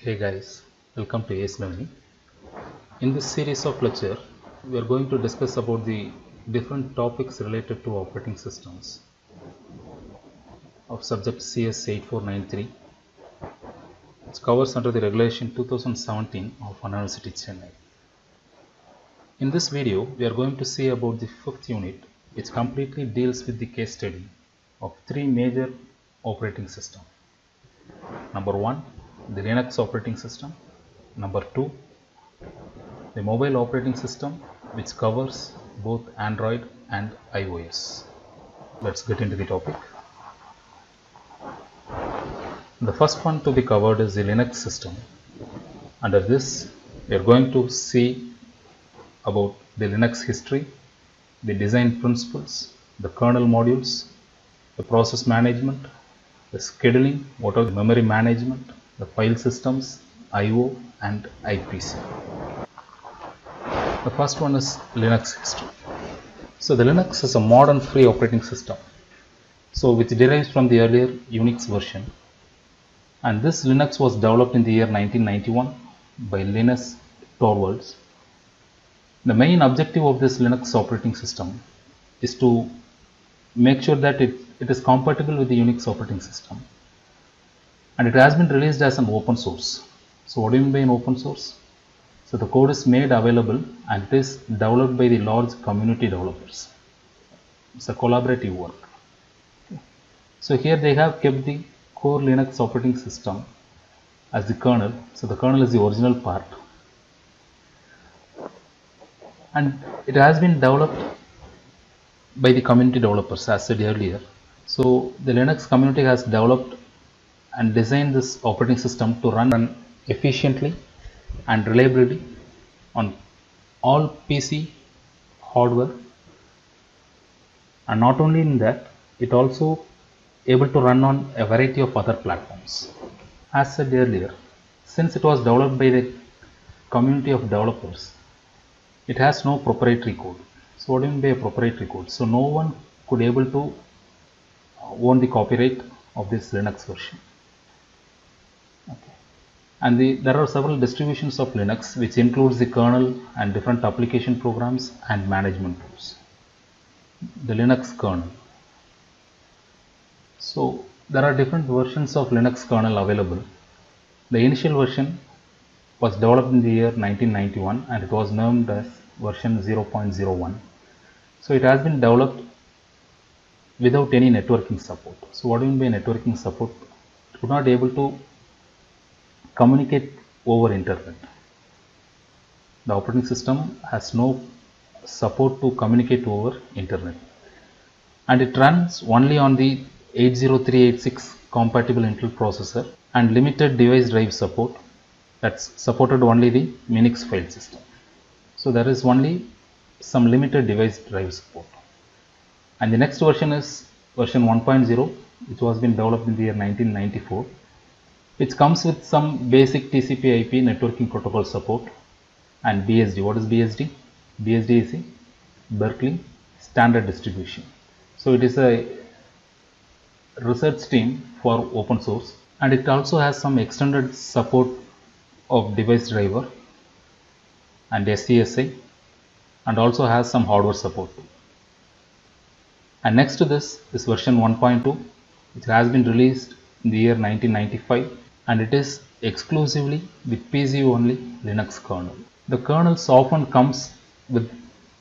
Hey guys, welcome to Ace Learning. In this series of lecture, we are going to discuss about the different topics related to operating systems of subject CS 8493 which covers under the regulation 2017 of University Chennai. In this video, we are going to see about the fifth unit which completely deals with the case study of three major operating systems. Number one, the Linux operating system. Number two, the mobile operating system which covers both Android and iOS. Let's get into the topic. The first one to be covered is the Linux system. Under this, we are going to see about the Linux history, the design principles, the kernel modules, the process management, the scheduling, what are the memory management, the file systems, IO and IPC. The first one is Linux history. So the Linux is a modern free operating system. So which derives from the earlier Unix version. And this Linux was developed in the year 1991 by Linus Torvalds. The main objective of this Linux operating system is to make sure that it, it is compatible with the Unix operating system and it has been released as an open source. So what do you mean by an open source? So the code is made available and it is developed by the large community developers. It's a collaborative work. So here they have kept the core Linux operating system as the kernel. So the kernel is the original part. And it has been developed by the community developers as said earlier. So the Linux community has developed and design this operating system to run efficiently and reliably on all PC hardware. And not only in that it also able to run on a variety of other platforms. As said earlier since it was developed by the community of developers it has no proprietary code. So what do you mean by a proprietary code. So no one could able to own the copyright of this linux version and the, there are several distributions of Linux which includes the kernel and different application programs and management tools. The Linux kernel. So there are different versions of Linux kernel available. The initial version was developed in the year 1991 and it was named as version 0.01. So it has been developed without any networking support. So what do you mean by networking support? It could not able to communicate over internet. The operating system has no support to communicate over internet and it runs only on the 80386 compatible Intel processor and limited device drive support that's supported only the Minix file system. So there is only some limited device drive support. And the next version is version 1.0 which was been developed in the year 1994 which comes with some basic TCP IP networking protocol support and BSD. What is BSD? BSD is a Berkeley standard distribution. So it is a research team for open source and it also has some extended support of device driver and SCSI and also has some hardware support. And next to this is version 1.2 which has been released in the year 1995 and it is exclusively the PC only Linux kernel. The kernels often comes with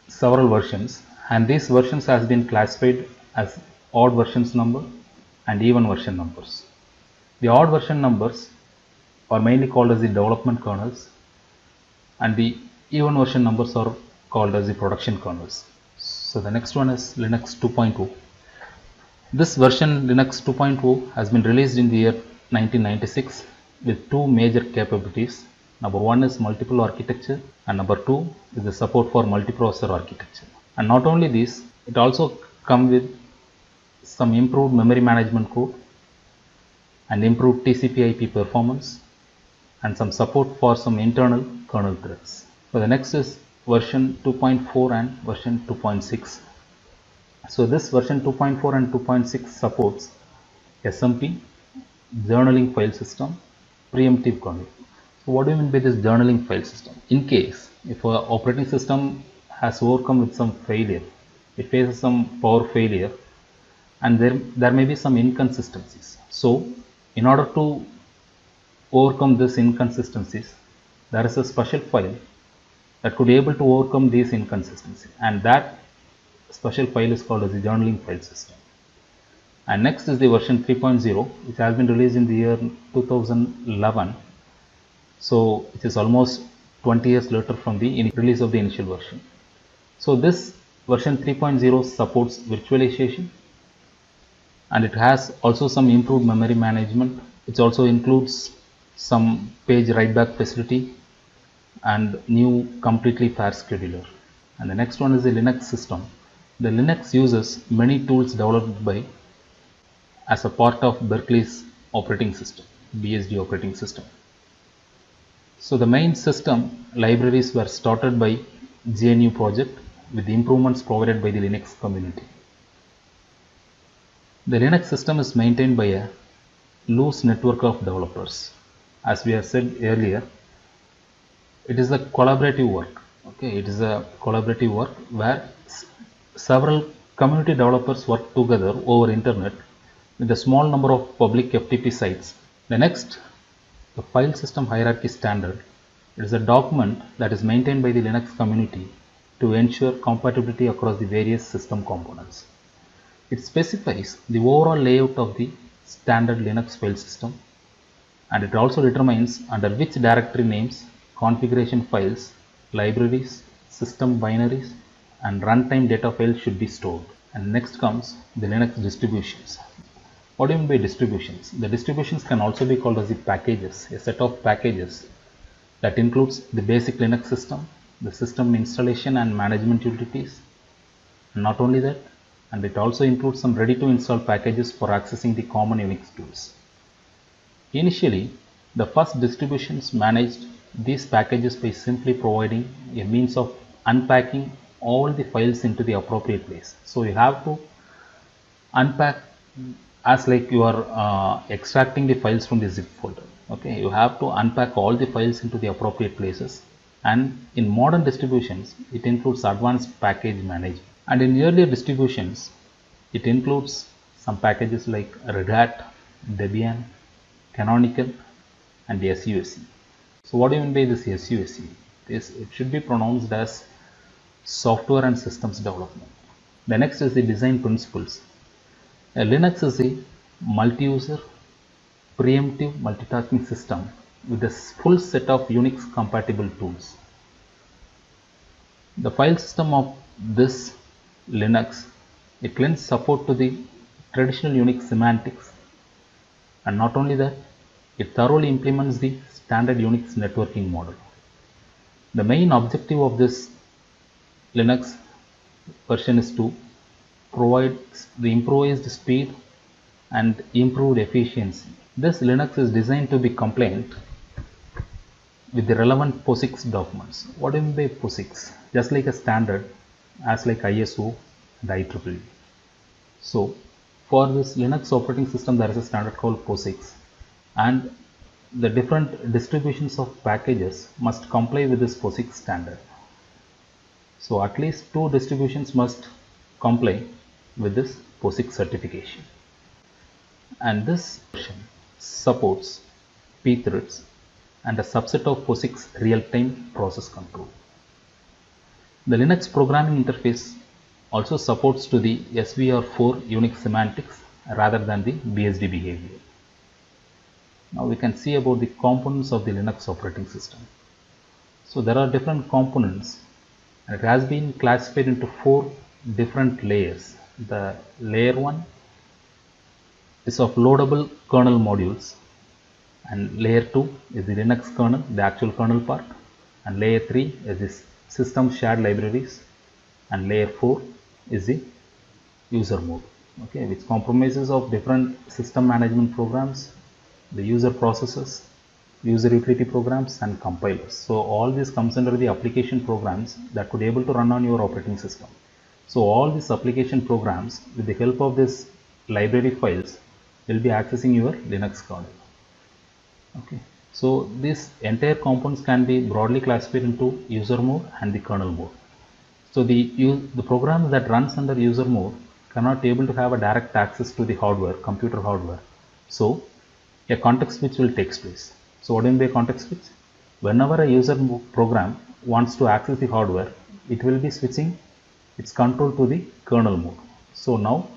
several versions and these versions has been classified as odd versions number and even version numbers. The odd version numbers are mainly called as the development kernels and the even version numbers are called as the production kernels. So the next one is Linux 2.0. This version Linux 2.0 has been released in the year 1996 with two major capabilities. Number one is multiple architecture and number two is the support for multiprocessor architecture. And not only this, it also come with some improved memory management code and improved TCP IP performance and some support for some internal kernel threads. So the next is version 2.4 and version 2.6. So this version 2.4 and 2.6 supports SMP, journaling file system, preemptive kernel. So what do you mean by this journaling file system? In case if a operating system has overcome with some failure, it faces some power failure and there, there may be some inconsistencies. So in order to overcome these inconsistencies, there is a special file that could be able to overcome these inconsistencies and that special file is called as the journaling file system. And next is the version 3.0 which has been released in the year 2011 so it is almost 20 years later from the release of the initial version. So this version 3.0 supports virtualization and it has also some improved memory management. It also includes some page write back facility and new completely fair scheduler. And the next one is the Linux system. The Linux uses many tools developed by as a part of Berkeley's operating system, BSD operating system. So the main system libraries were started by GNU project with improvements provided by the Linux community. The Linux system is maintained by a loose network of developers. As we have said earlier, it is a collaborative work. Okay, it is a collaborative work where several community developers work together over internet with a small number of public FTP sites. The next the file system hierarchy standard it is a document that is maintained by the Linux community to ensure compatibility across the various system components. It specifies the overall layout of the standard Linux file system and it also determines under which directory names, configuration files, libraries, system binaries and runtime data files should be stored. And next comes the Linux distributions. What do you mean by distributions? The distributions can also be called as the packages, a set of packages that includes the basic Linux system, the system installation and management utilities. And not only that, and it also includes some ready to install packages for accessing the common Unix tools. Initially, the first distributions managed these packages by simply providing a means of unpacking all the files into the appropriate place. So you have to unpack as like you are uh, extracting the files from the zip folder okay you have to unpack all the files into the appropriate places and in modern distributions it includes advanced package management and in earlier distributions it includes some packages like Red Hat, Debian, Canonical and the SUSE. So what do you mean by this SUSE? This it should be pronounced as software and systems development. The next is the design principles. Linux is a multi-user preemptive multitasking system with a full set of Unix compatible tools. The file system of this Linux it lends support to the traditional Unix semantics and not only that it thoroughly implements the standard Unix networking model. The main objective of this Linux version is to provides the improvised speed and improved efficiency. This Linux is designed to be compliant with the relevant POSIX documents. What do you mean by POSIX? Just like a standard as like ISO and IEEE. So for this Linux operating system there is a standard called POSIX and the different distributions of packages must comply with this POSIX standard. So at least two distributions must comply with this POSIX certification. And this version supports pthreads and a subset of POSIX real-time process control. The Linux programming interface also supports to the SVR4 Unix semantics rather than the BSD behavior. Now we can see about the components of the Linux operating system. So there are different components and it has been classified into four different layers the layer 1 is of loadable kernel modules. And layer 2 is the Linux kernel the actual kernel part. And layer 3 is the system shared libraries. And layer 4 is the user mode. Okay which compromises of different system management programs the user processes user utility programs and compilers. So all this comes under the application programs that could be able to run on your operating system so all these application programs with the help of this library files will be accessing your Linux kernel. Okay. so this entire components can be broadly classified into user mode and the kernel mode so the the program that runs under user mode cannot able to have a direct access to the hardware computer hardware so a context switch will take place so what do you mean by context switch whenever a user program wants to access the hardware it will be switching its control to the kernel mode. So now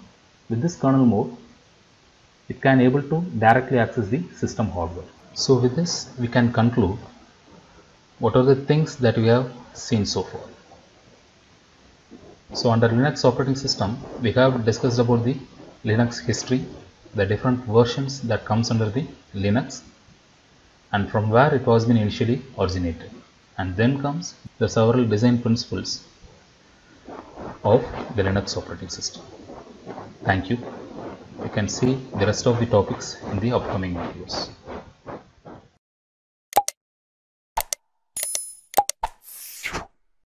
with this kernel mode it can able to directly access the system hardware. So with this we can conclude what are the things that we have seen so far. So under linux operating system we have discussed about the linux history the different versions that comes under the linux and from where it was been initially originated. And then comes the several design principles of the linux operating system. Thank you. You can see the rest of the topics in the upcoming videos